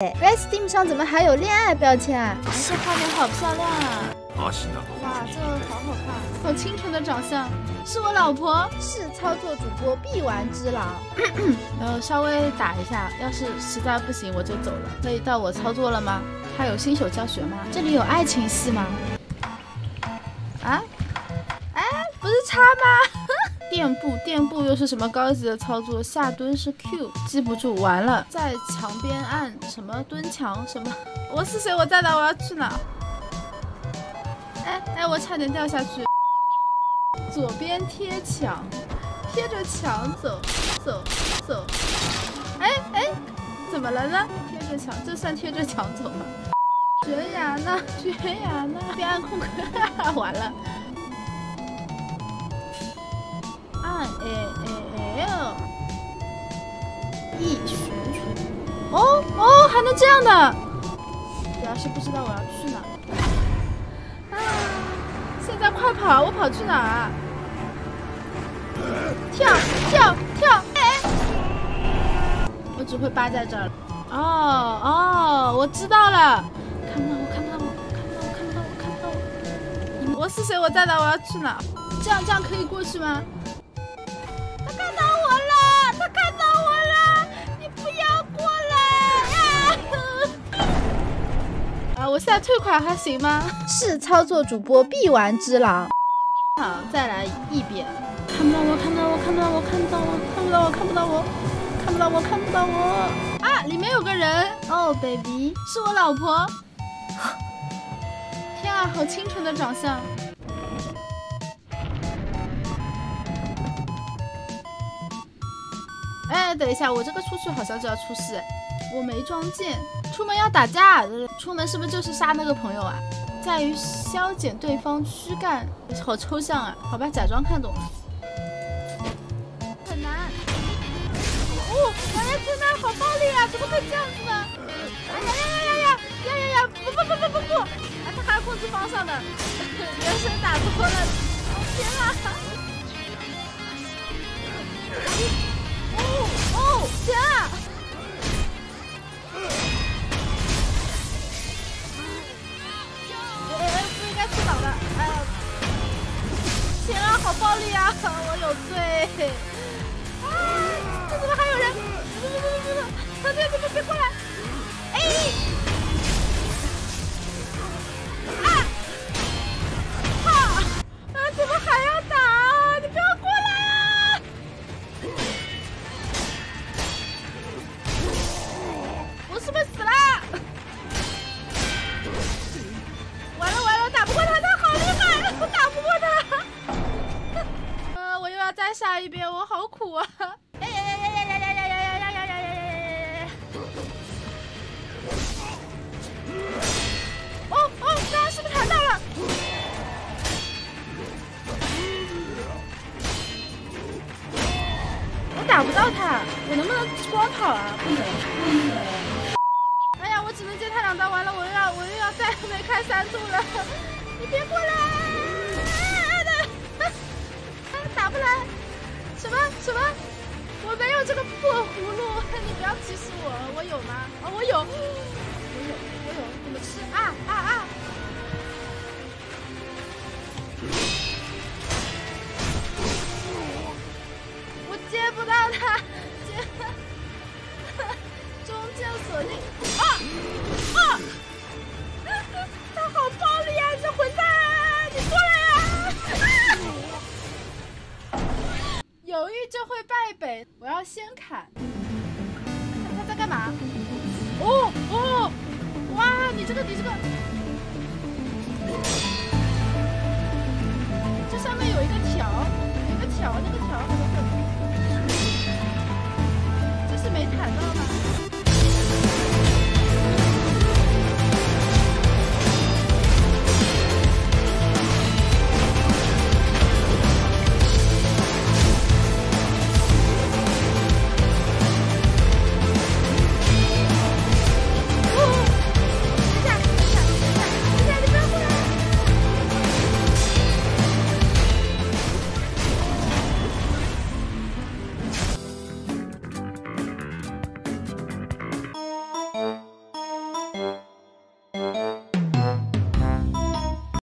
在 Steam 上怎么还有恋爱标签啊？这画面好漂亮啊！阿西那哇，这个好好看，好清纯的长相，是我老婆。是操作主播必玩之狼。呃，稍微打一下，要是实在不行我就走了。可以到我操作了吗？他有新手教学吗？这里有爱情戏吗？啊？哎，不是叉吗？垫步，垫步又是什么高级的操作？下蹲是 Q，记不住，完了，在墙边按什么蹲墙什么？我是谁？我在哪？我要去哪？哎哎，我差点掉下去。左边贴墙，贴着墙走走走。哎哎，怎么了呢？贴着墙，这算贴着墙走吗？悬崖呢？悬崖呢？别按空格，完了。按 A A L 一旋旋。哦哦，还能这样的？主要是不知道我要去哪。啊！现在快跑！我跑去哪儿？跳跳跳！哎！我只会扒在这儿。哦哦，我知道了。看不到我，看不到我，看不到我，看不到我，看不到我。我是谁？我在哪？我要去哪？这样这样可以过去吗？在退款还行吗？是操作主播必玩之狼。好，再来一遍。看不到我，看不到我，看不到我，看不到我，看不到我，看不到我，看不到我，看不到我。啊！里面有个人哦，baby，是我老婆。天啊，好清纯的长相。哎，等一下，我这个出去好像就要出事，我没装剑，出门要打架，出门是不是就是杀那个朋友啊？在于削减对方躯干，好抽象啊！好吧，假装看懂了。很难。哦，哎呀天哪，好暴力啊！怎么会这样子呢？哎呀呀呀呀呀呀呀呀！不不不不不不！哎，他还控制方向呢。原神打多了，天哪！暴力啊！我有罪。一遍，我好苦啊！哎呀呀呀呀呀呀呀呀呀呀呀呀呀呀呀呀！哦哦，刚刚是不是弹到了？我打不到他，我能不能光跑啊？不能。哎呀，我只能接他两刀，完了，我又要我又要再没开三度了，你别过来！打不来，这个破葫芦，你不要歧视我，我有吗？啊，我有，我有，我有，你们吃？啊啊啊！我接不到他，接，中间锁定。犹豫就会败北，我要先砍。他在干嘛？哦哦！哇，你这个你这个，